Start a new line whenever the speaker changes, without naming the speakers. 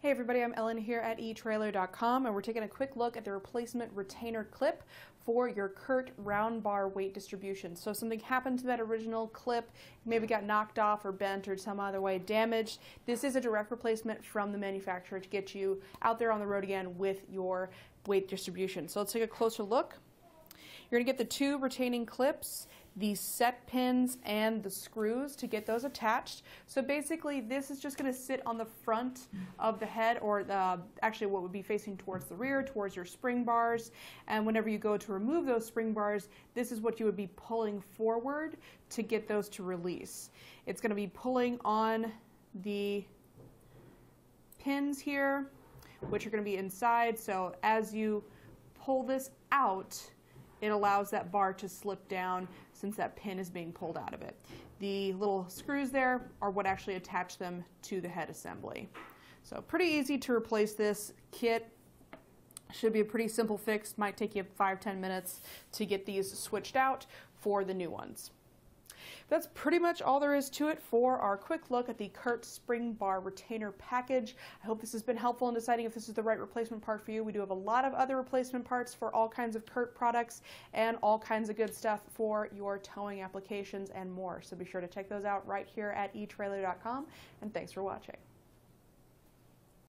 Hey everybody, I'm Ellen here at eTrailer.com and we're taking a quick look at the replacement retainer clip for your CURT round bar weight distribution. So something happened to that original clip, maybe got knocked off or bent or some other way damaged, this is a direct replacement from the manufacturer to get you out there on the road again with your weight distribution. So let's take a closer look. You're going to get the two retaining clips, the set pins, and the screws to get those attached. So basically, this is just going to sit on the front of the head, or the, actually what would be facing towards the rear, towards your spring bars. And whenever you go to remove those spring bars, this is what you would be pulling forward to get those to release. It's going to be pulling on the pins here, which are going to be inside. So as you pull this out, it allows that bar to slip down since that pin is being pulled out of it. The little screws there are what actually attach them to the head assembly. So pretty easy to replace this kit. Should be a pretty simple fix. Might take you five ten minutes to get these switched out for the new ones. That's pretty much all there is to it for our quick look at the CURT Spring Bar Retainer Package. I hope this has been helpful in deciding if this is the right replacement part for you. We do have a lot of other replacement parts for all kinds of CURT products and all kinds of good stuff for your towing applications and more. So be sure to check those out right here at eTrailer.com and thanks for watching.